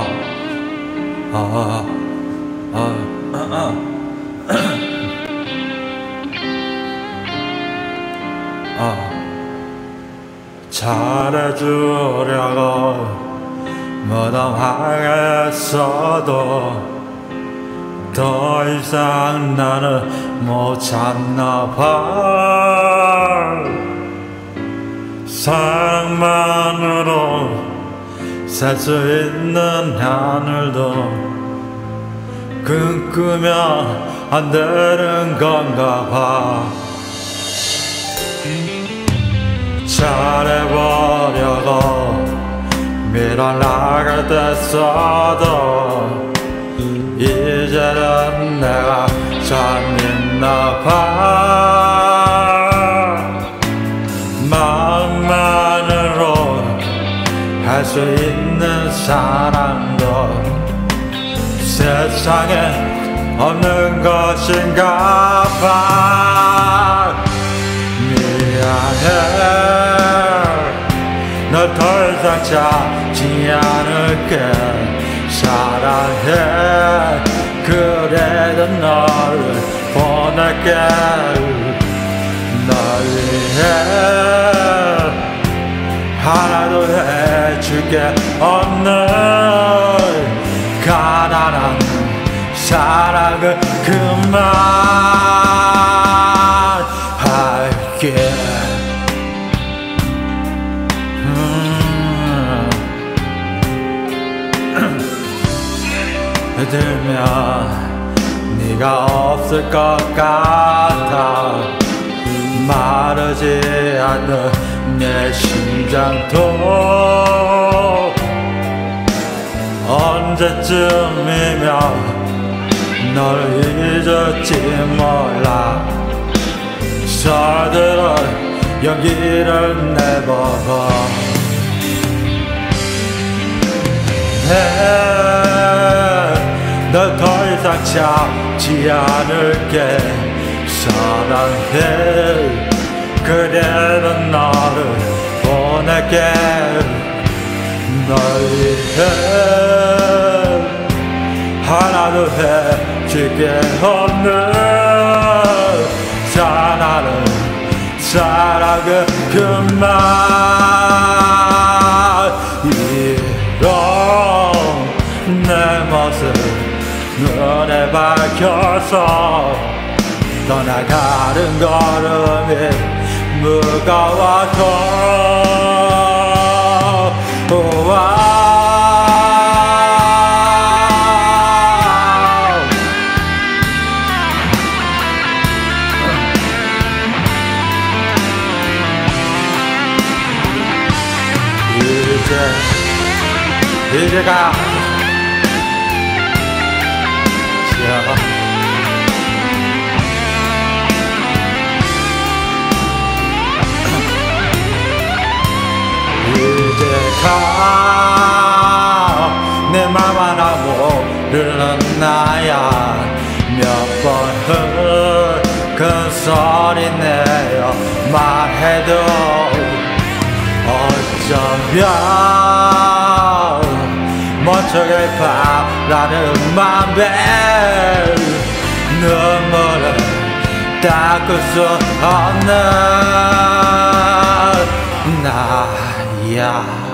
아, 아, 아, 아. 아, 잘해주려고 무덤하겠어도 더 이상 나를 못 찾나 봐 사랑만으로 살수 있는 하늘도 꿈꾸면 안 되는 건가 봐. 잘해보려고 밀어나갈 됐어도 이제는 내가 잘밌나 봐 할 수 있는 사랑도 세상에 없는 것인가 봐. 미안해. 널더 이상 찾지 않을게. 사랑해. 그래도 너를 보낼게 해줄게 없는 가난한 사랑을 그만할게 음. 들면 네가 없을 것 같아 마르지 않는 내 심장도 언제쯤이면 널 잊을지 몰라. 서들어 연기를 내버려. 널더 이상 찾지 않을게. 사랑해 그래도 너를 보낼게. 널 위해 하나도 해줄 게 없는 사랑은 사랑은 그만. 이런 내 모습 눈에 밝혀서 떠나가는 걸음이 무거워도 이제 이제 가 자. 이제 가 내 맘 하나 모르는 나야 몇번큰 소리 면 멋쩍게 바라는 맘에 눈물을 닦을 수 없는 나야